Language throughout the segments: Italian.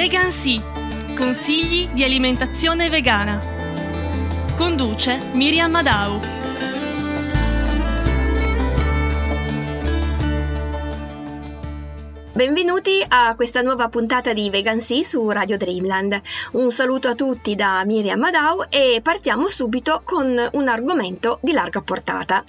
Vegan Sea, consigli di alimentazione vegana. Conduce Miriam Madau. Benvenuti a questa nuova puntata di Vegan Sea su Radio Dreamland. Un saluto a tutti da Miriam Madau e partiamo subito con un argomento di larga portata.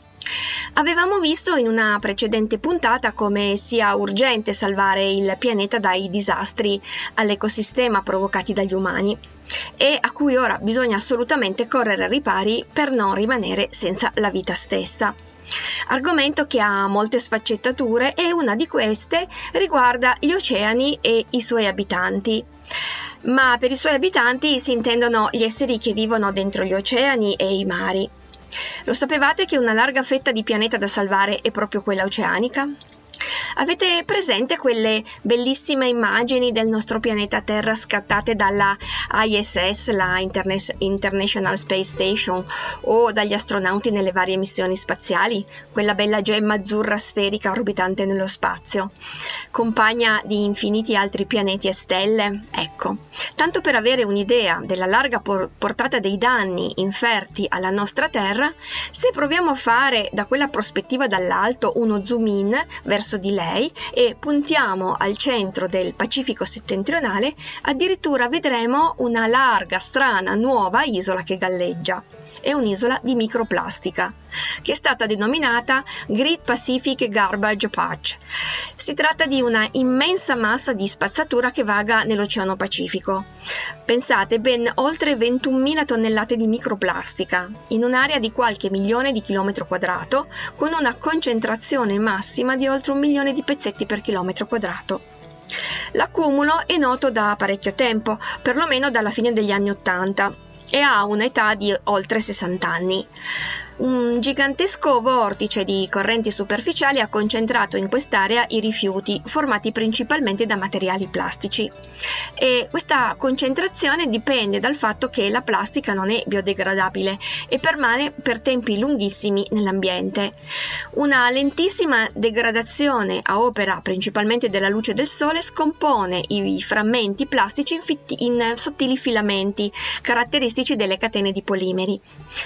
Avevamo visto in una precedente puntata come sia urgente salvare il pianeta dai disastri all'ecosistema provocati dagli umani e a cui ora bisogna assolutamente correre ripari per non rimanere senza la vita stessa. Argomento che ha molte sfaccettature e una di queste riguarda gli oceani e i suoi abitanti ma per i suoi abitanti si intendono gli esseri che vivono dentro gli oceani e i mari. Lo sapevate che una larga fetta di pianeta da salvare è proprio quella oceanica? Avete presente quelle bellissime immagini del nostro pianeta Terra scattate dalla ISS, la Interna- International Space Station, o dagli astronauti nelle varie missioni spaziali? Quella bella gemma azzurra sferica orbitante nello spazio, compagna di infiniti altri pianeti e stelle? Ecco, tanto per avere un'idea della larga por- portata dei danni inferti alla nostra Terra, se proviamo a fare da quella prospettiva dall'alto uno zoom in verso di lei, e puntiamo al centro del Pacifico settentrionale, addirittura vedremo una larga, strana, nuova isola che galleggia. È un'isola di microplastica, che è stata denominata Great Pacific Garbage Patch. Si tratta di una immensa massa di spazzatura che vaga nell'Oceano Pacifico. Pensate, ben oltre 21.000 tonnellate di microplastica, in un'area di qualche milione di chilometro quadrato, con una concentrazione massima di oltre un milione di pezzetti per chilometro quadrato. L'accumulo è noto da parecchio tempo, perlomeno dalla fine degli anni Ottanta, e ha un'età di oltre 60 anni. Un gigantesco vortice di correnti superficiali ha concentrato in quest'area i rifiuti, formati principalmente da materiali plastici. E questa concentrazione dipende dal fatto che la plastica non è biodegradabile e permane per tempi lunghissimi nell'ambiente. Una lentissima degradazione a opera principalmente della luce del sole scompone i frammenti plastici in sottili filamenti, caratteristici delle catene di polimeri.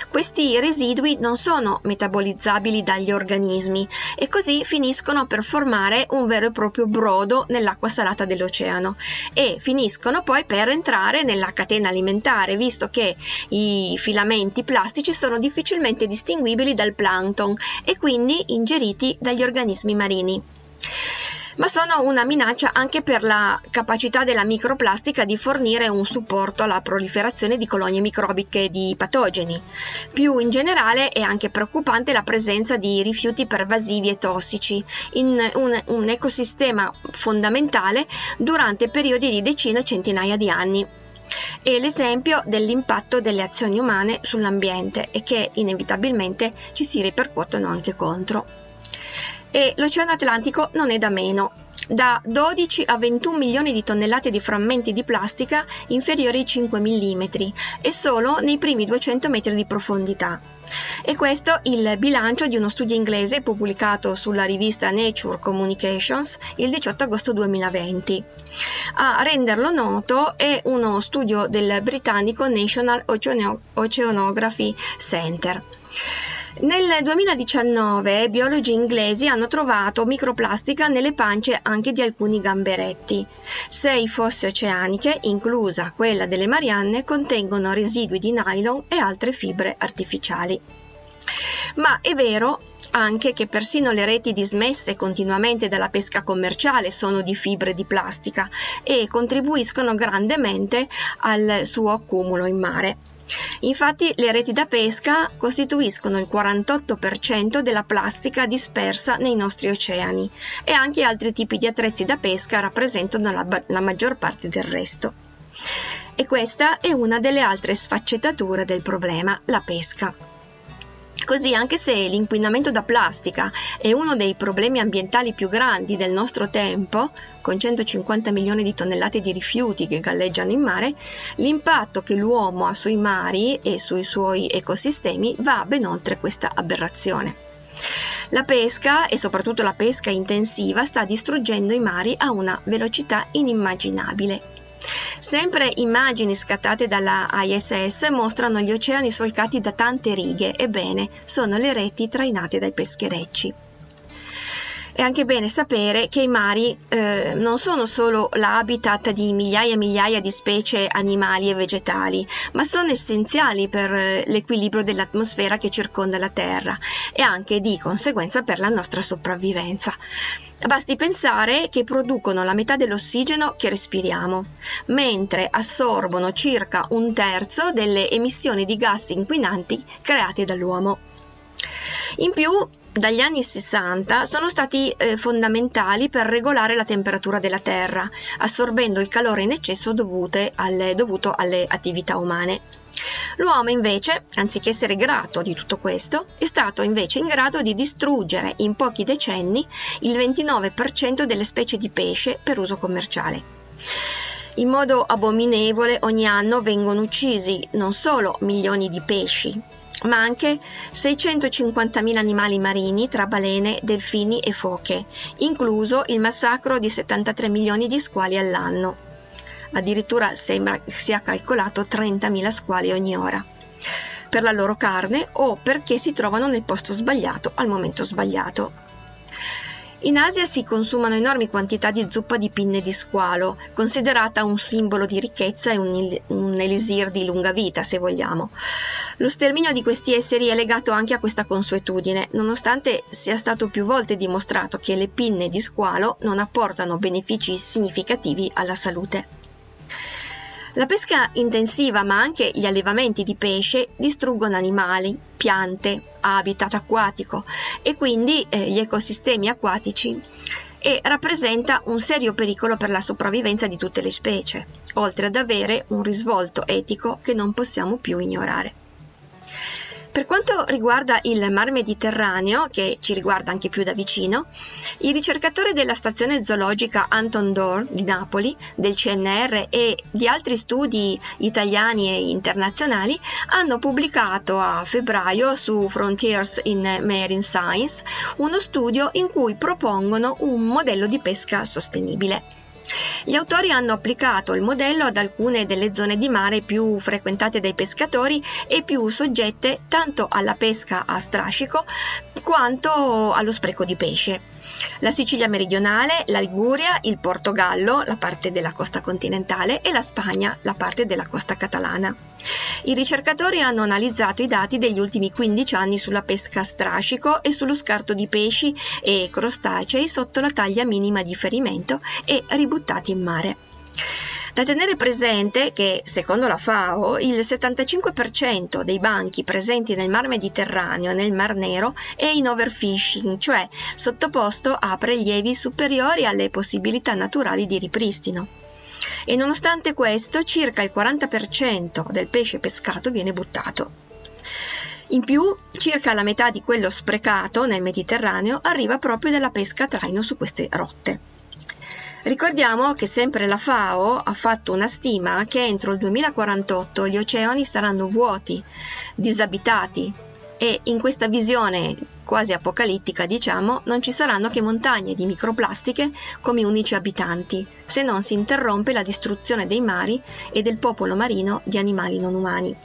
Questi residui non sono metabolizzabili dagli organismi e così finiscono per formare un vero e proprio brodo nell'acqua salata dell'oceano e finiscono poi per entrare nella catena alimentare, visto che i filamenti plastici sono difficilmente distinguibili dal plankton e quindi ingeriti dagli organismi marini ma sono una minaccia anche per la capacità della microplastica di fornire un supporto alla proliferazione di colonie microbiche di patogeni. Più in generale è anche preoccupante la presenza di rifiuti pervasivi e tossici in un, un ecosistema fondamentale durante periodi di decine o centinaia di anni è l'esempio dell'impatto delle azioni umane sull'ambiente e che inevitabilmente ci si ripercuotono anche contro e l'Oceano Atlantico non è da meno. Da 12 a 21 milioni di tonnellate di frammenti di plastica inferiori ai 5 mm e solo nei primi 200 metri di profondità. E questo il bilancio di uno studio inglese pubblicato sulla rivista Nature Communications il 18 agosto 2020. A renderlo noto è uno studio del britannico National Oceanography Center. Nel 2019 biologi inglesi hanno trovato microplastica nelle pance anche di alcuni gamberetti. Sei fosse oceaniche, inclusa quella delle Marianne, contengono residui di nylon e altre fibre artificiali. Ma è vero anche che persino le reti dismesse continuamente dalla pesca commerciale sono di fibre di plastica e contribuiscono grandemente al suo accumulo in mare. Infatti le reti da pesca costituiscono il 48% della plastica dispersa nei nostri oceani e anche altri tipi di attrezzi da pesca rappresentano la, la maggior parte del resto. E questa è una delle altre sfaccettature del problema, la pesca. Così, anche se l'inquinamento da plastica è uno dei problemi ambientali più grandi del nostro tempo, con 150 milioni di tonnellate di rifiuti che galleggiano in mare, l'impatto che l'uomo ha sui mari e sui suoi ecosistemi va ben oltre questa aberrazione. La pesca, e soprattutto la pesca intensiva, sta distruggendo i mari a una velocità inimmaginabile Sempre immagini scattate dalla ISS mostrano gli oceani solcati da tante righe, ebbene, sono le reti trainate dai pescherecci. È anche bene sapere che i mari eh, non sono solo l'habitat di migliaia e migliaia di specie animali e vegetali, ma sono essenziali per eh, l'equilibrio dell'atmosfera che circonda la Terra e anche di conseguenza per la nostra sopravvivenza. Basti pensare che producono la metà dell'ossigeno che respiriamo, mentre assorbono circa un terzo delle emissioni di gas inquinanti create dall'uomo. In più, dagli anni 60 sono stati eh, fondamentali per regolare la temperatura della Terra, assorbendo il calore in eccesso alle, dovuto alle attività umane. L'uomo invece, anziché essere grato di tutto questo, è stato invece in grado di distruggere in pochi decenni il 29% delle specie di pesce per uso commerciale. In modo abominevole ogni anno vengono uccisi non solo milioni di pesci, ma anche 650.000 animali marini tra balene, delfini e foche, incluso il massacro di 73 milioni di squali all'anno. Addirittura sembra sia calcolato 30.000 squali ogni ora per la loro carne o perché si trovano nel posto sbagliato al momento sbagliato. In Asia si consumano enormi quantità di zuppa di pinne di squalo, considerata un simbolo di ricchezza e un, un elisir di lunga vita, se vogliamo. Lo sterminio di questi esseri è legato anche a questa consuetudine, nonostante sia stato più volte dimostrato che le pinne di squalo non apportano benefici significativi alla salute. La pesca intensiva, ma anche gli allevamenti di pesce, distruggono animali, piante, habitat acquatico e quindi eh, gli ecosistemi acquatici e rappresenta un serio pericolo per la sopravvivenza di tutte le specie, oltre ad avere un risvolto etico che non possiamo più ignorare. Per quanto riguarda il Mar Mediterraneo, che ci riguarda anche più da vicino, i ricercatori della stazione zoologica Anton Dorn di Napoli, del CNR e di altri studi italiani e internazionali hanno pubblicato a febbraio su Frontiers in Marine Science uno studio in cui propongono un modello di pesca sostenibile. Gli autori hanno applicato il modello ad alcune delle zone di mare più frequentate dai pescatori e più soggette tanto alla pesca a strascico quanto allo spreco di pesce la Sicilia meridionale, la Liguria, il Portogallo, la parte della costa continentale e la Spagna, la parte della costa catalana. I ricercatori hanno analizzato i dati degli ultimi 15 anni sulla pesca a strascico e sullo scarto di pesci e crostacei sotto la taglia minima di ferimento e ributtati in mare. Da tenere presente che, secondo la FAO, il 75% dei banchi presenti nel Mar Mediterraneo e nel Mar Nero è in overfishing, cioè sottoposto a prelievi superiori alle possibilità naturali di ripristino. E nonostante questo, circa il 40% del pesce pescato viene buttato. In più, circa la metà di quello sprecato nel Mediterraneo arriva proprio dalla pesca a traino su queste rotte. Ricordiamo che sempre la FAO ha fatto una stima che entro il 2048 gli oceani saranno vuoti, disabitati e in questa visione quasi apocalittica, diciamo, non ci saranno che montagne di microplastiche come unici abitanti, se non si interrompe la distruzione dei mari e del popolo marino di animali non umani.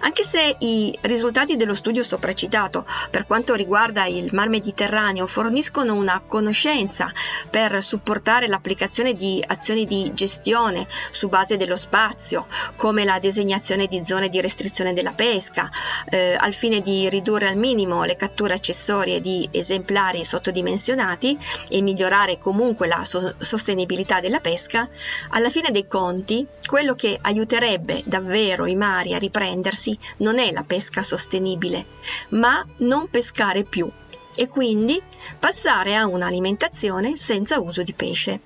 Anche se i risultati dello studio sopracitato per quanto riguarda il Mar Mediterraneo forniscono una conoscenza per supportare l'applicazione di azioni di gestione su base dello spazio, come la designazione di zone di restrizione della pesca, eh, al fine di ridurre al minimo le catture accessorie di esemplari sottodimensionati e migliorare comunque la so- sostenibilità della pesca, alla fine dei conti quello che aiuterebbe davvero i mari a riprendersi ragazzi non è la pesca sostenibile, ma non pescare più e quindi passare a un'alimentazione senza uso di pesce.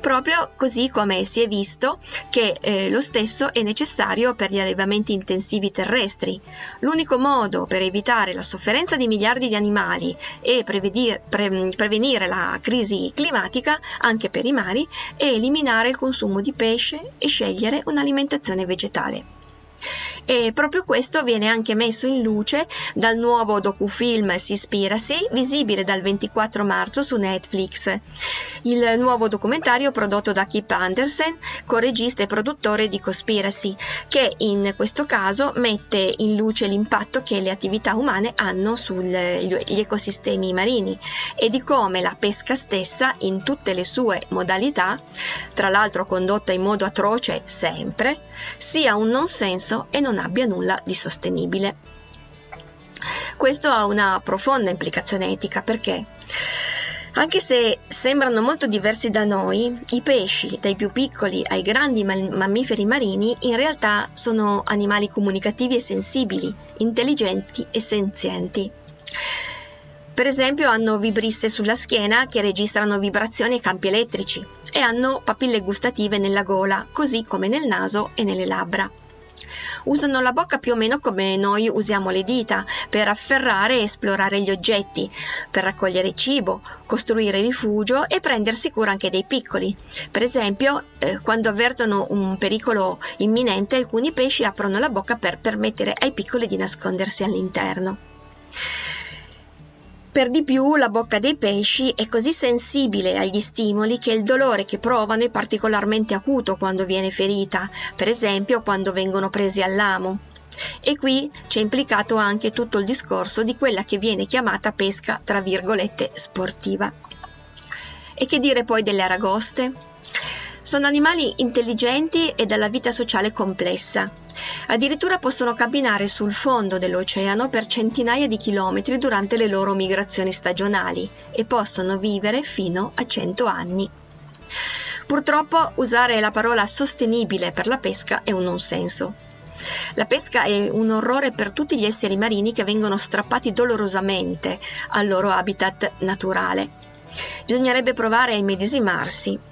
Proprio così come si è visto che eh, lo stesso è necessario per gli allevamenti intensivi terrestri. L'unico modo per evitare la sofferenza di miliardi di animali e prevenire, pre, prevenire la crisi climatica anche per i mari è eliminare il consumo di pesce e scegliere un'alimentazione vegetale. E proprio questo viene anche messo in luce dal nuovo docufilm Seaspiracy, visibile dal 24 marzo su Netflix. Il nuovo documentario prodotto da Kip Andersen, co-regista e produttore di Conspiracy, che in questo caso mette in luce l'impatto che le attività umane hanno sugli ecosistemi marini e di come la pesca stessa in tutte le sue modalità, tra l'altro condotta in modo atroce sempre, sia un non senso e non abbia nulla di sostenibile. Questo ha una profonda implicazione etica perché anche se sembrano molto diversi da noi, i pesci, dai più piccoli ai grandi mammiferi marini, in realtà sono animali comunicativi e sensibili, intelligenti e senzienti. Per esempio hanno vibrisse sulla schiena che registrano vibrazioni e campi elettrici e hanno papille gustative nella gola, così come nel naso e nelle labbra. Usano la bocca più o meno come noi usiamo le dita, per afferrare e esplorare gli oggetti, per raccogliere cibo, costruire rifugio e prendersi cura anche dei piccoli. Per esempio, eh, quando avvertono un pericolo imminente, alcuni pesci aprono la bocca per permettere ai piccoli di nascondersi all'interno. Per di più la bocca dei pesci è così sensibile agli stimoli che il dolore che provano è particolarmente acuto quando viene ferita, per esempio quando vengono presi all'amo. E qui c'è implicato anche tutto il discorso di quella che viene chiamata pesca tra virgolette sportiva. E che dire poi delle aragoste? Sono animali intelligenti e dalla vita sociale complessa. Addirittura possono camminare sul fondo dell'oceano per centinaia di chilometri durante le loro migrazioni stagionali e possono vivere fino a 100 anni. Purtroppo usare la parola sostenibile per la pesca è un non senso. La pesca è un orrore per tutti gli esseri marini che vengono strappati dolorosamente al loro habitat naturale. Bisognerebbe provare a immedesimarsi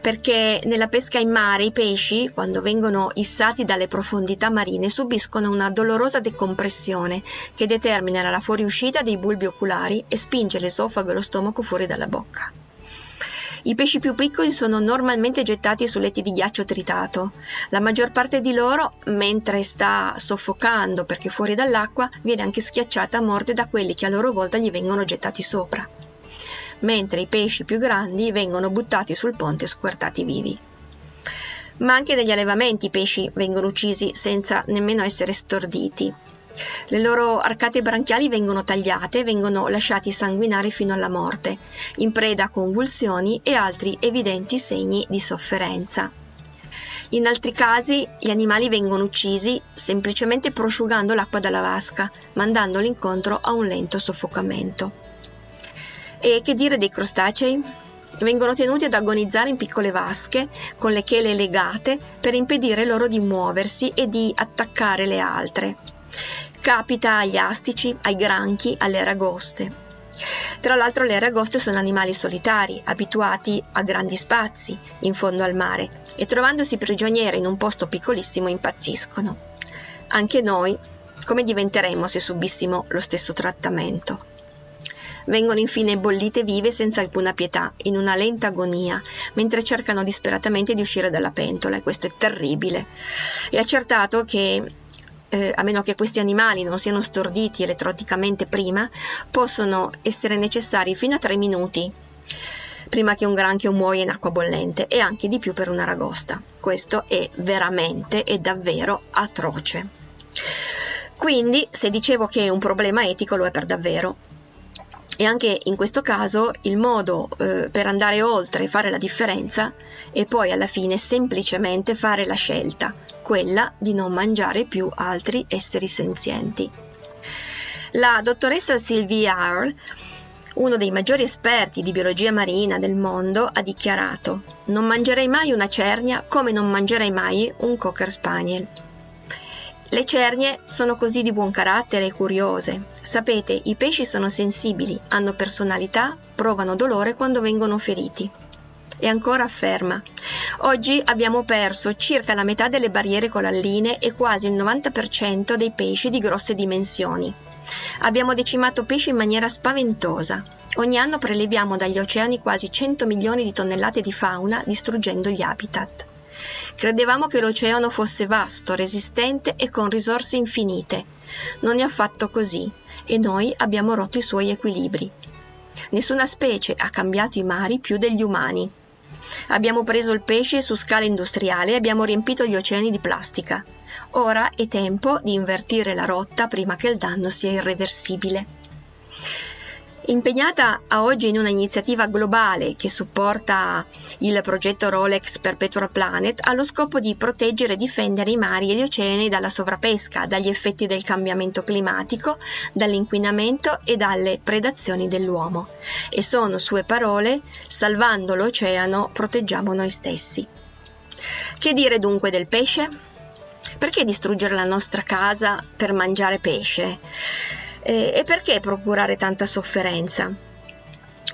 perché nella pesca in mare i pesci, quando vengono issati dalle profondità marine, subiscono una dolorosa decompressione che determina la fuoriuscita dei bulbi oculari e spinge l'esofago e lo stomaco fuori dalla bocca. I pesci più piccoli sono normalmente gettati su letti di ghiaccio tritato. La maggior parte di loro, mentre sta soffocando perché fuori dall'acqua, viene anche schiacciata a morte da quelli che a loro volta gli vengono gettati sopra mentre i pesci più grandi vengono buttati sul ponte e squartati vivi. Ma anche negli allevamenti i pesci vengono uccisi senza nemmeno essere storditi. Le loro arcate branchiali vengono tagliate e vengono lasciati sanguinare fino alla morte, in preda a convulsioni e altri evidenti segni di sofferenza. In altri casi gli animali vengono uccisi semplicemente prosciugando l'acqua dalla vasca, mandandoli incontro a un lento soffocamento. E che dire dei crostacei? Vengono tenuti ad agonizzare in piccole vasche, con le chele legate, per impedire loro di muoversi e di attaccare le altre. Capita agli astici, ai granchi, alle aragoste. Tra l'altro le aragoste sono animali solitari, abituati a grandi spazi, in fondo al mare, e trovandosi prigioniere in un posto piccolissimo impazziscono. Anche noi, come diventeremmo se subissimo lo stesso trattamento? Vengono infine bollite vive senza alcuna pietà, in una lenta agonia, mentre cercano disperatamente di uscire dalla pentola e questo è terribile. È accertato che eh, a meno che questi animali non siano storditi elettronicamente prima, possono essere necessari fino a 3 minuti prima che un granchio muoia in acqua bollente e anche di più per una ragosta. Questo è veramente e davvero atroce. Quindi, se dicevo che è un problema etico, lo è per davvero. E anche in questo caso il modo eh, per andare oltre e fare la differenza è poi alla fine semplicemente fare la scelta, quella di non mangiare più altri esseri senzienti. La dottoressa Sylvie Earle uno dei maggiori esperti di biologia marina del mondo ha dichiarato non mangerei mai una cernia come non mangerei mai un cocker spaniel. Le cernie sono così di buon carattere e curiose. Sapete, i pesci sono sensibili, hanno personalità, provano dolore quando vengono feriti. E ancora afferma, oggi abbiamo perso circa la metà delle barriere coralline e quasi il 90% dei pesci di grosse dimensioni. Abbiamo decimato pesci in maniera spaventosa. Ogni anno preleviamo dagli oceani quasi 100 milioni di tonnellate di fauna distruggendo gli habitat. Credevamo che l'oceano fosse vasto, resistente e con risorse infinite. Non è affatto così e noi abbiamo rotto i suoi equilibri. Nessuna specie ha cambiato i mari più degli umani. Abbiamo preso il pesce su scala industriale e abbiamo riempito gli oceani di plastica. Ora è tempo di invertire la rotta prima che il danno sia irreversibile. Impegnata a oggi in una iniziativa globale che supporta il progetto Rolex Perpetual Planet, ha lo scopo di proteggere e difendere i mari e gli oceani dalla sovrapesca, dagli effetti del cambiamento climatico, dall'inquinamento e dalle predazioni dell'uomo. E sono sue parole, salvando l'oceano proteggiamo noi stessi. Che dire dunque del pesce? Perché distruggere la nostra casa per mangiare pesce? Eh, e perché procurare tanta sofferenza?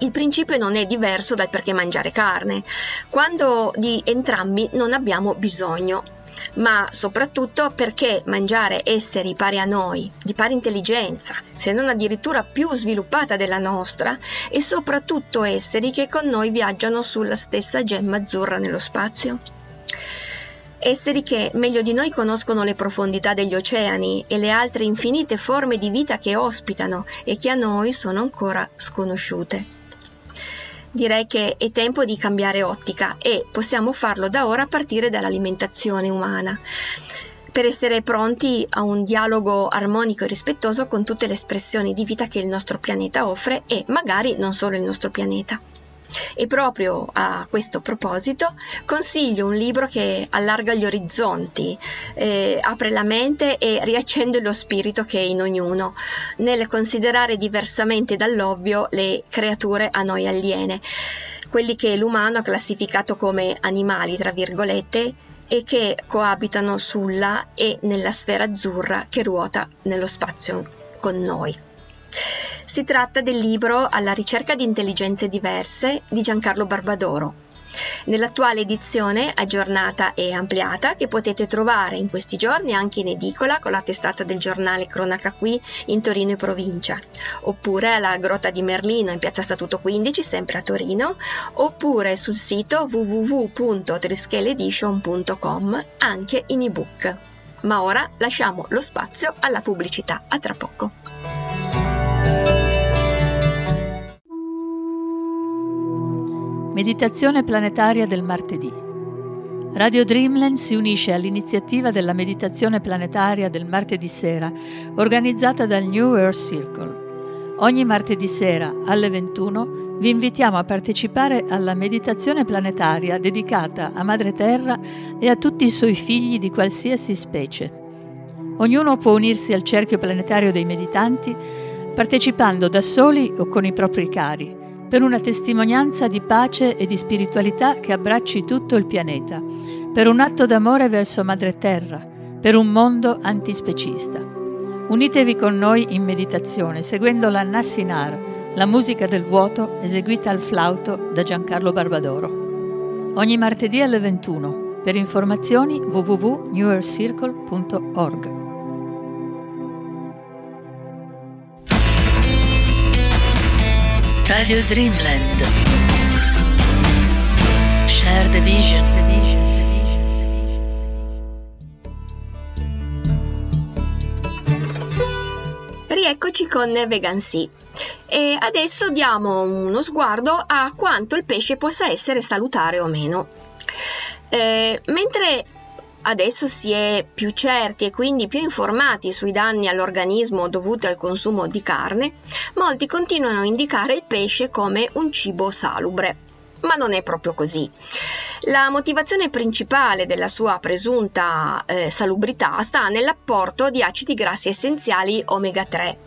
Il principio non è diverso dal perché mangiare carne, quando di entrambi non abbiamo bisogno, ma soprattutto perché mangiare esseri pari a noi, di pari intelligenza, se non addirittura più sviluppata della nostra, e soprattutto esseri che con noi viaggiano sulla stessa gemma azzurra nello spazio? Esseri che meglio di noi conoscono le profondità degli oceani e le altre infinite forme di vita che ospitano e che a noi sono ancora sconosciute. Direi che è tempo di cambiare ottica e possiamo farlo da ora a partire dall'alimentazione umana per essere pronti a un dialogo armonico e rispettoso con tutte le espressioni di vita che il nostro pianeta offre e magari non solo il nostro pianeta. E proprio a questo proposito consiglio un libro che allarga gli orizzonti, eh, apre la mente e riaccende lo spirito che è in ognuno, nel considerare diversamente dall'ovvio le creature a noi aliene, quelli che l'umano ha classificato come animali, tra virgolette, e che coabitano sulla e nella sfera azzurra che ruota nello spazio con noi. Si tratta del libro Alla ricerca di intelligenze diverse di Giancarlo Barbadoro. Nell'attuale edizione aggiornata e ampliata che potete trovare in questi giorni anche in edicola con la testata del giornale Cronaca Qui in Torino e provincia, oppure alla Grotta di Merlino in Piazza Statuto 15 sempre a Torino, oppure sul sito www.trischeledition.com anche in ebook. Ma ora lasciamo lo spazio alla pubblicità. A tra poco. Meditazione planetaria del martedì. Radio Dreamland si unisce all'iniziativa della meditazione planetaria del martedì sera, organizzata dal New Earth Circle. Ogni martedì sera alle 21 vi invitiamo a partecipare alla meditazione planetaria dedicata a Madre Terra e a tutti i suoi figli di qualsiasi specie. Ognuno può unirsi al cerchio planetario dei meditanti partecipando da soli o con i propri cari per una testimonianza di pace e di spiritualità che abbracci tutto il pianeta, per un atto d'amore verso Madre Terra, per un mondo antispecista. Unitevi con noi in meditazione seguendo la Nassinar, la musica del vuoto eseguita al flauto da Giancarlo Barbadoro. Ogni martedì alle 21. Per informazioni www.newercircle.org. Radio Dreamland. Share the vision. Rieccoci con Vegan Sea. E adesso diamo uno sguardo a quanto il pesce possa essere salutare o meno. Eh, mentre adesso si è più certi e quindi più informati sui danni all'organismo dovuti al consumo di carne, molti continuano a indicare il pesce come un cibo salubre. Ma non è proprio così. La motivazione principale della sua presunta eh, salubrità sta nell'apporto di acidi grassi essenziali omega 3.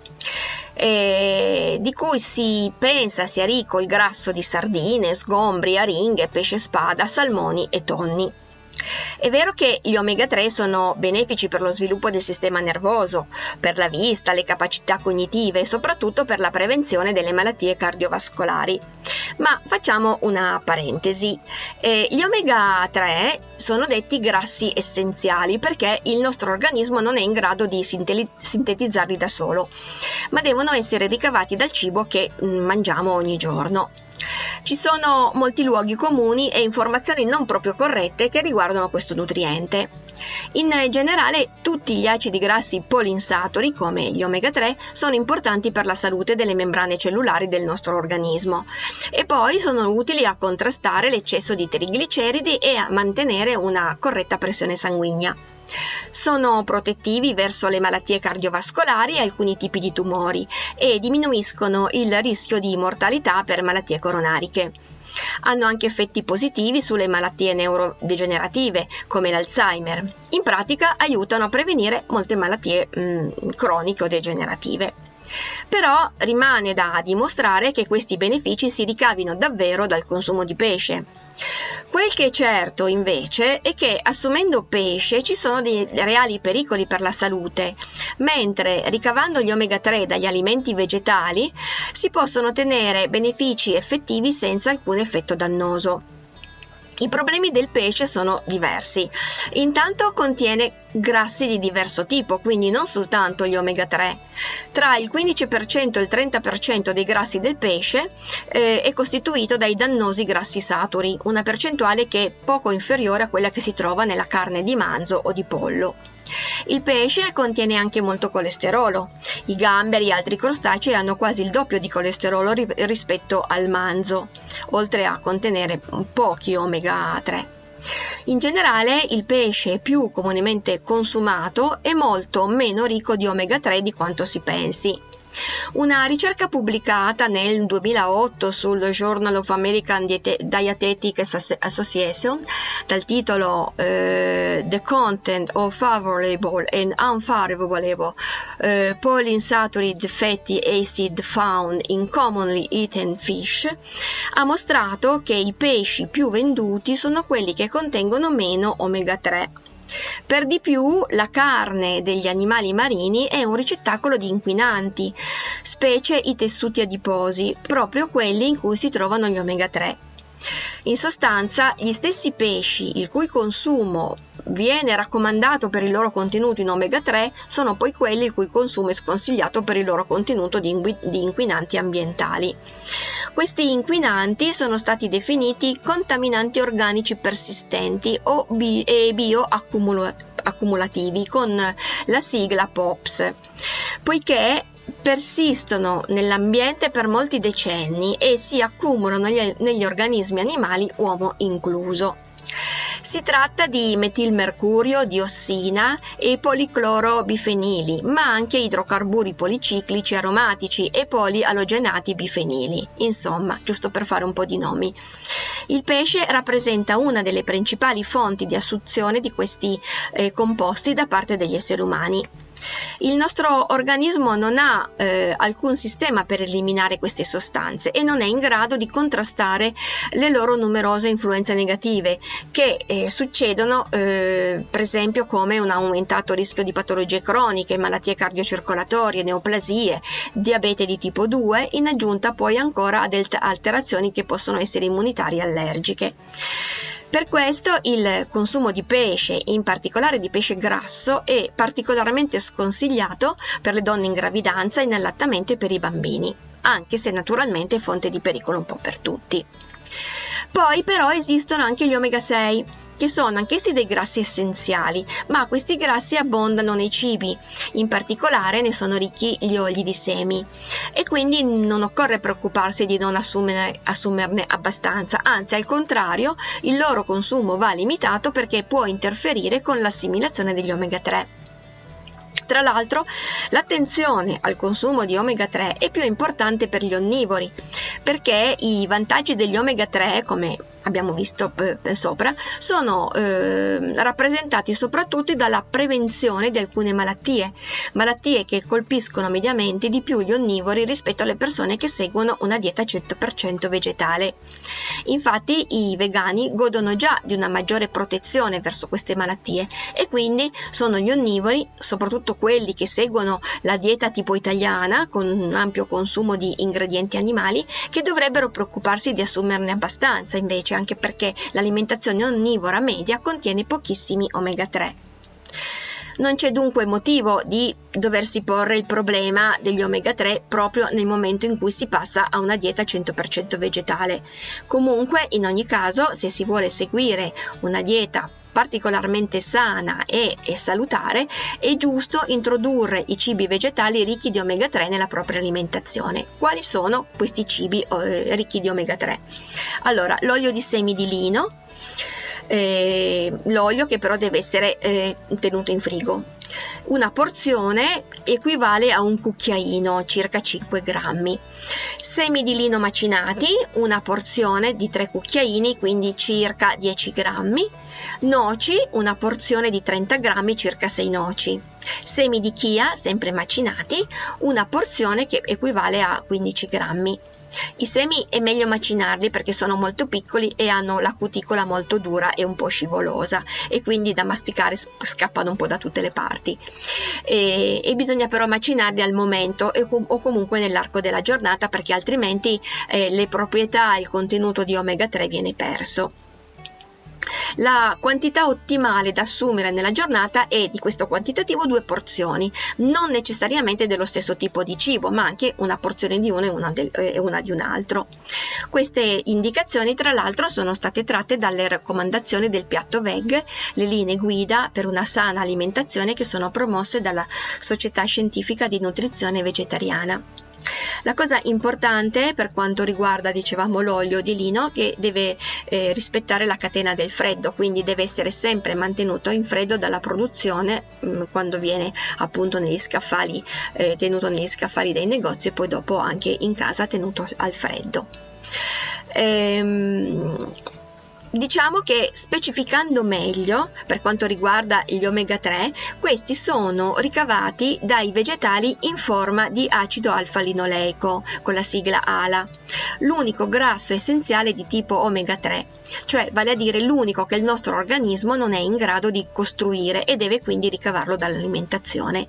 Eh, di cui si pensa sia ricco il grasso di sardine, sgombri, aringhe, pesce spada, salmoni e tonni. È vero che gli omega 3 sono benefici per lo sviluppo del sistema nervoso, per la vista, le capacità cognitive e soprattutto per la prevenzione delle malattie cardiovascolari. Ma facciamo una parentesi. Eh, gli omega 3 sono detti grassi essenziali perché il nostro organismo non è in grado di sintetizzarli da solo, ma devono essere ricavati dal cibo che mm, mangiamo ogni giorno. Ci sono molti luoghi comuni e informazioni non proprio corrette che riguardano questo nutriente. In generale, tutti gli acidi grassi polinsaturi, come gli omega 3, sono importanti per la salute delle membrane cellulari del nostro organismo e poi sono utili a contrastare l'eccesso di trigliceridi e a mantenere una corretta pressione sanguigna. Sono protettivi verso le malattie cardiovascolari e alcuni tipi di tumori e diminuiscono il rischio di mortalità per malattie coronariche. Hanno anche effetti positivi sulle malattie neurodegenerative come l'Alzheimer. In pratica aiutano a prevenire molte malattie mh, mm, croniche o degenerative. Però rimane da dimostrare che questi benefici si ricavino davvero dal consumo di pesce. Quel che è certo invece è che assumendo pesce ci sono dei reali pericoli per la salute, mentre ricavando gli omega 3 dagli alimenti vegetali si possono ottenere benefici effettivi senza alcun effetto dannoso. I problemi del pesce sono diversi. Intanto contiene grassi di diverso tipo, quindi non soltanto gli omega 3. Tra il 15% e il 30% dei grassi del pesce eh, è costituito dai dannosi grassi saturi, una percentuale che è poco inferiore a quella che si trova nella carne di manzo o di pollo. Il pesce contiene anche molto colesterolo. I gamberi e altri crostacei hanno quasi il doppio di colesterolo rispetto al manzo, oltre a contenere pochi omega 3. In generale il pesce più comunemente consumato è molto meno ricco di omega 3 di quanto si pensi. Una ricerca pubblicata nel 2008 sul Journal of American Dietetic Association dal titolo eh, The Content of Favorable and Unfavorable eh, Polyunsaturated Fatty Acid Found in Commonly Eaten Fish ha mostrato che i pesci più venduti sono quelli che contengono meno omega 3 per di più, la carne degli animali marini è un ricettacolo di inquinanti, specie i tessuti adiposi, proprio quelli in cui si trovano gli omega 3. In sostanza, gli stessi pesci il cui consumo viene raccomandato per il loro contenuto in omega 3 sono poi quelli il cui consumo è sconsigliato per il loro contenuto di, inquinanti ambientali. Questi inquinanti sono stati definiti contaminanti organici persistenti o bi- e bioaccumulativi con la sigla POPS, poiché persistono nell'ambiente per molti decenni e si accumulano negli, organismi animali, uomo incluso. Si tratta di metilmercurio, diossina e policlorobifenili, ma anche idrocarburi policiclici aromatici e polialogenati bifenili, insomma, giusto per fare un po' di nomi. Il pesce rappresenta una delle principali fonti di assunzione di questi eh, composti da parte degli esseri umani. Il nostro organismo non ha eh, alcun sistema per eliminare queste sostanze e non è in grado di contrastare le loro numerose influenze negative che eh, succedono eh, per esempio come un aumentato rischio di patologie croniche, malattie cardiocircolatorie, neoplasie, diabete di tipo 2, in aggiunta poi ancora ad alterazioni che possono essere immunitarie allergiche. Per questo il consumo di pesce, in particolare di pesce grasso, è particolarmente sconsigliato per le donne in gravidanza, in allattamento e per i bambini, anche se naturalmente è fonte di pericolo un po' per tutti. Poi però esistono anche gli omega 6, che sono anch'essi dei grassi essenziali, ma questi grassi abbondano nei cibi, in particolare ne sono ricchi gli oli di semi. E quindi non occorre preoccuparsi di non assumerne, assumerne abbastanza, anzi al contrario il loro consumo va limitato perché può interferire con l'assimilazione degli omega 3. Tra l'altro, l'attenzione al consumo di omega 3 è più importante per gli onnivori, perché i vantaggi degli omega 3, come abbiamo visto eh, sopra, sono eh, rappresentati soprattutto dalla prevenzione di alcune malattie, malattie che colpiscono mediamente di più gli onnivori rispetto alle persone che seguono una dieta 100% vegetale. Infatti i vegani godono già di una maggiore protezione verso queste malattie e quindi sono gli onnivori, soprattutto quelli che seguono la dieta tipo italiana con un ampio consumo di ingredienti animali, che dovrebbero preoccuparsi di assumerne abbastanza invece anche perché l'alimentazione onnivora media contiene pochissimi omega 3. Non c'è dunque motivo di doversi porre il problema degli omega 3 proprio nel momento in cui si passa a una dieta 100% vegetale. Comunque, in ogni caso, se si vuole seguire una dieta particolarmente sana e, e, salutare, è giusto introdurre i cibi vegetali ricchi di omega 3 nella propria alimentazione. Quali sono questi cibi eh, ricchi di omega 3? Allora, l'olio di semi di lino, eh, l'olio che però deve essere eh, tenuto in frigo. Una porzione equivale a un cucchiaino, circa 5 grammi. Semi di lino macinati, una porzione di 3 cucchiaini, quindi circa 10 grammi. Noci, una porzione di 30 grammi, circa 6 noci. Semi di chia, sempre macinati, una porzione che equivale a 15 grammi. I semi è meglio macinarli perché sono molto piccoli e hanno la cuticola molto dura e un po' scivolosa e quindi da masticare scappano un po' da tutte le parti. E, e bisogna però macinarli al momento e, o comunque nell'arco della giornata perché altrimenti eh, le proprietà e il contenuto di omega 3 viene perso. La quantità ottimale da assumere nella giornata è di questo quantitativo due porzioni, non necessariamente dello stesso tipo di cibo, ma anche una porzione di uno e una, del, e una di un altro. Queste indicazioni, tra l'altro, sono state tratte dalle raccomandazioni del piatto VEG, le linee guida per una sana alimentazione che sono promosse dalla Società Scientifica di Nutrizione Vegetariana. La cosa importante per quanto riguarda, dicevamo, l'olio di lino che deve eh, rispettare la catena del freddo, quindi deve essere sempre mantenuto in freddo dalla produzione mh, mm, quando viene appunto negli scaffali, eh, tenuto negli scaffali dei negozi e poi dopo anche in casa tenuto al freddo. Ehm, Diciamo che specificando meglio per quanto riguarda gli omega 3, questi sono ricavati dai vegetali in forma di acido alfa-linoleico con la sigla ALA, l'unico grasso essenziale di tipo omega 3, cioè vale a dire l'unico che il nostro organismo non è in grado di costruire e deve quindi ricavarlo dall'alimentazione.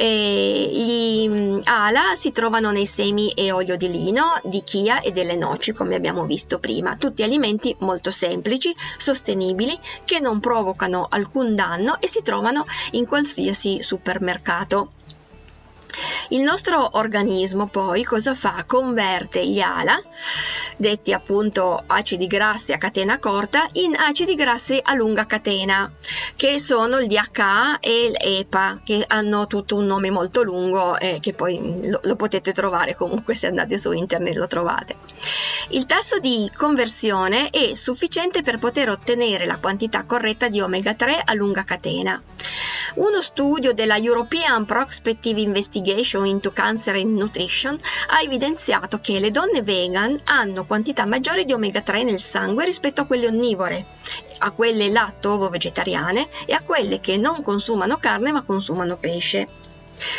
E gli ALA si trovano nei semi e olio di lino, di chia e delle noci, come abbiamo visto prima, tutti alimenti molto semplici, sostenibili, che non provocano alcun danno e si trovano in qualsiasi supermercato. Il nostro organismo poi cosa fa? Converte gli ALA, detti appunto acidi grassi a catena corta, in acidi grassi a lunga catena, che sono il DHA e l'EPA, che hanno tutto un nome molto lungo e che poi lo, lo potete trovare comunque se andate su internet lo trovate. Il tasso di conversione è sufficiente per poter ottenere la quantità corretta di omega 3 a lunga catena. Uno studio della European Prospective Investigation into Cancer and Nutrition ha evidenziato che le donne vegan hanno quantità maggiori di omega 3 nel sangue rispetto a quelle onnivore, a quelle latto-ovo vegetariane e a quelle che non consumano carne ma consumano pesce.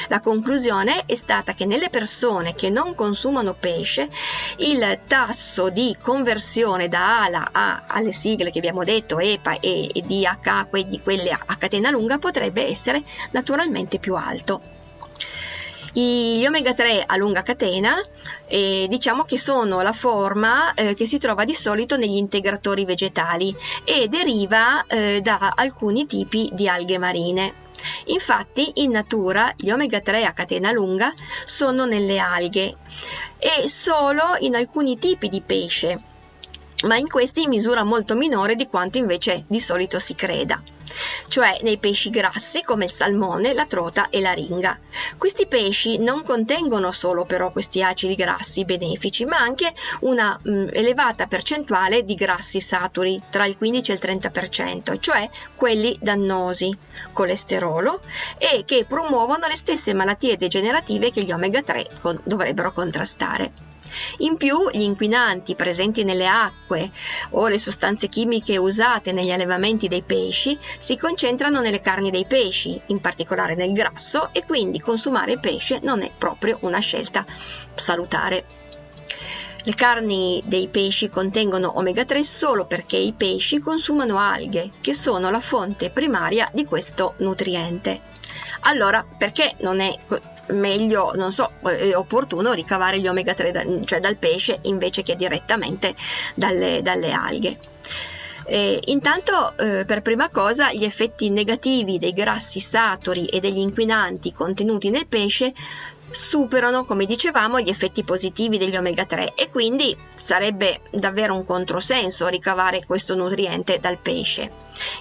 La conclusione è stata che nelle persone che non consumano pesce il tasso di conversione da ALA a, alle sigle che abbiamo detto EPA e, DHA, quindi quelle a catena lunga, potrebbe essere naturalmente più alto. Gli omega 3 a lunga catena eh, diciamo che sono la forma eh, che si trova di solito negli integratori vegetali e deriva eh, da alcuni tipi di alghe marine. Infatti in natura gli omega 3 a catena lunga sono nelle alghe e solo in alcuni tipi di pesce, ma in questi in misura molto minore di quanto invece di solito si creda cioè nei pesci grassi come il salmone, la trota e la ringa. Questi pesci non contengono solo però questi acidi grassi benefici, ma anche una mh, mm, elevata percentuale di grassi saturi, tra il 15 e il 30%, cioè quelli dannosi, colesterolo, e che promuovono le stesse malattie degenerative che gli omega 3 con- dovrebbero contrastare. In più, gli inquinanti presenti nelle acque o le sostanze chimiche usate negli allevamenti dei pesci si concentrano nelle carni dei pesci, in particolare nel grasso, e quindi consumare pesce non è proprio una scelta salutare. Le carni dei pesci contengono omega 3 solo perché i pesci consumano alghe, che sono la fonte primaria di questo nutriente. Allora, perché non è meglio, non so, è opportuno ricavare gli omega 3 da, cioè dal pesce invece che direttamente dalle, dalle alghe? Eh, intanto, eh, per prima cosa, gli effetti negativi dei grassi saturi e degli inquinanti contenuti nel pesce superano, come dicevamo, gli effetti positivi degli omega 3 e quindi sarebbe davvero un controsenso ricavare questo nutriente dal pesce.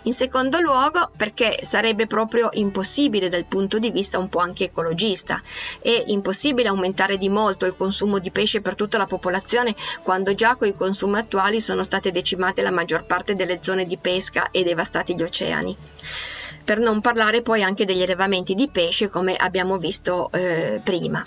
In secondo luogo, perché sarebbe proprio impossibile dal punto di vista un po' anche ecologista. È impossibile aumentare di molto il consumo di pesce per tutta la popolazione quando già con i consumi attuali sono state decimate la maggior parte delle zone di pesca e devastati gli oceani per non parlare poi anche degli allevamenti di pesce come abbiamo visto eh, prima.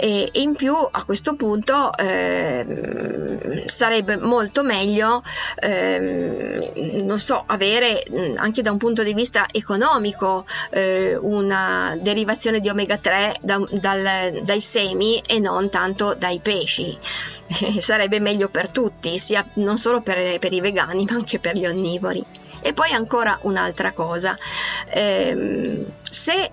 E, in più a questo punto eh, sarebbe molto meglio eh, non so avere anche da un punto di vista economico eh, una derivazione di omega 3 da, dal, dai semi e non tanto dai pesci. Sarebbe meglio per tutti sia non solo per, per i vegani ma anche per gli onnivori. E poi ancora un'altra cosa, eh, se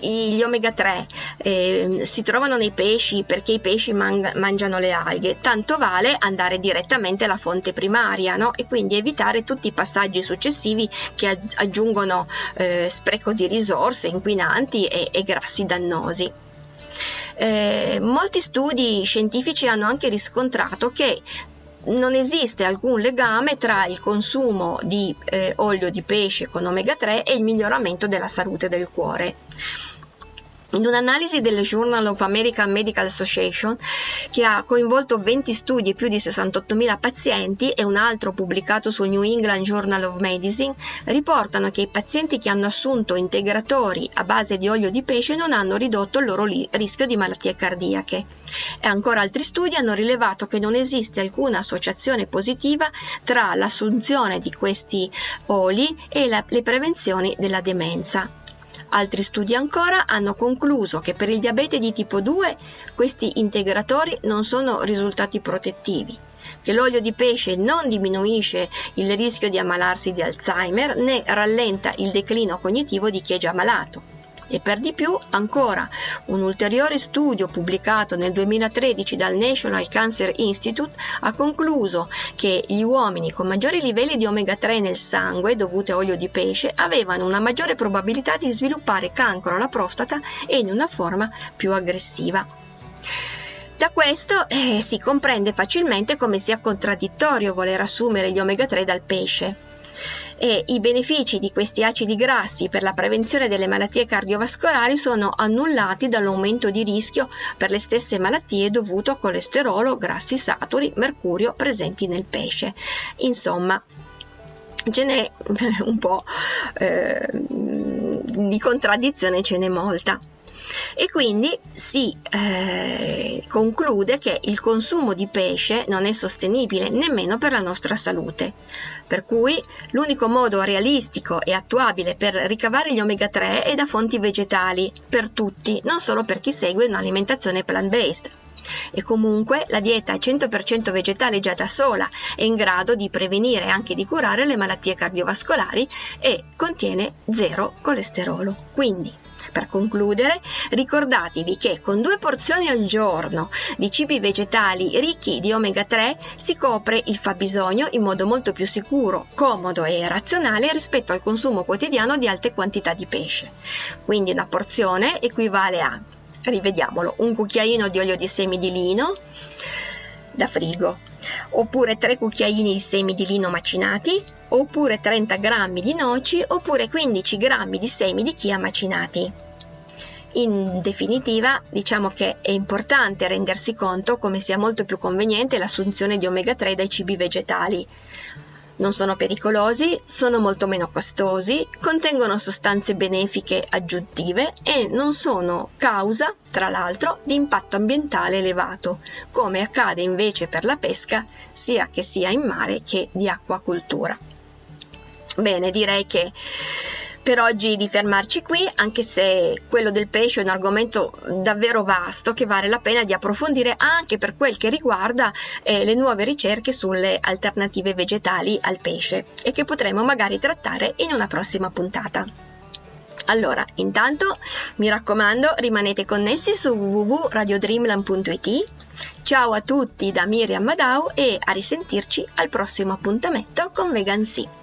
gli omega 3 eh, si trovano nei pesci perché i pesci man- mangiano le alghe, tanto vale andare direttamente alla fonte primaria no? e quindi evitare tutti i passaggi successivi che aggiungono eh, spreco di risorse, inquinanti e, e grassi dannosi. Eh, molti studi scientifici hanno anche riscontrato che non esiste alcun legame tra il consumo di eh, olio di pesce con omega 3 e il miglioramento della salute del cuore. In un'analisi del Journal of American Medical Association, che ha coinvolto 20 studi e più di 68.000 pazienti, e un altro pubblicato sul New England Journal of Medicine, riportano che i pazienti che hanno assunto integratori a base di olio di pesce non hanno ridotto il loro li- rischio di malattie cardiache. E ancora altri studi hanno rilevato che non esiste alcuna associazione positiva tra l'assunzione di questi oli e la- le prevenzioni della demenza. Altri studi ancora hanno concluso che per il diabete di tipo 2 questi integratori non sono risultati protettivi, che l'olio di pesce non diminuisce il rischio di ammalarsi di Alzheimer né rallenta il declino cognitivo di chi è già malato e per di più ancora un ulteriore studio pubblicato nel 2013 dal National Cancer Institute ha concluso che gli uomini con maggiori livelli di omega 3 nel sangue dovuti a olio di pesce avevano una maggiore probabilità di sviluppare cancro alla prostata e in una forma più aggressiva. Da questo eh, si comprende facilmente come sia contraddittorio voler assumere gli omega 3 dal pesce e i benefici di questi acidi grassi per la prevenzione delle malattie cardiovascolari sono annullati dall'aumento di rischio per le stesse malattie dovuto a colesterolo, grassi saturi, mercurio presenti nel pesce. Insomma, ce n'è un po' eh, di contraddizione, ce n'è molta e quindi si eh, conclude che il consumo di pesce non è sostenibile nemmeno per la nostra salute. Per cui l'unico modo realistico e attuabile per ricavare gli omega 3 è da fonti vegetali, per tutti, non solo per chi segue un'alimentazione plant-based. E comunque la dieta 100% vegetale già da sola è in grado di prevenire e anche di curare le malattie cardiovascolari e contiene zero colesterolo. Quindi per concludere, ricordatevi che con due porzioni al giorno di cibi vegetali ricchi di omega 3 si copre il fabbisogno in modo molto più sicuro, comodo e razionale rispetto al consumo quotidiano di alte quantità di pesce. Quindi una porzione equivale a, rivediamolo, un cucchiaino di olio di semi di lino da frigo, oppure 3 cucchiaini di semi di lino macinati, oppure 30 g di noci, oppure 15 g di semi di chia macinati. In definitiva, diciamo che è importante rendersi conto come sia molto più conveniente l'assunzione di omega 3 dai cibi vegetali. Non sono pericolosi, sono molto meno costosi, contengono sostanze benefiche aggiuntive e non sono causa, tra l'altro, di impatto ambientale elevato, come accade invece per la pesca, sia che sia in mare che di acquacultura. Bene, direi che per oggi di fermarci qui, anche se quello del pesce è un argomento davvero vasto che vale la pena di approfondire anche per quel che riguarda eh, le nuove ricerche sulle alternative vegetali al pesce e che potremo magari trattare in una prossima puntata. Allora, intanto mi raccomando, rimanete connessi su www.radiodreamland.it Ciao a tutti da Miriam Madau e a risentirci al prossimo appuntamento con Vegan Sea.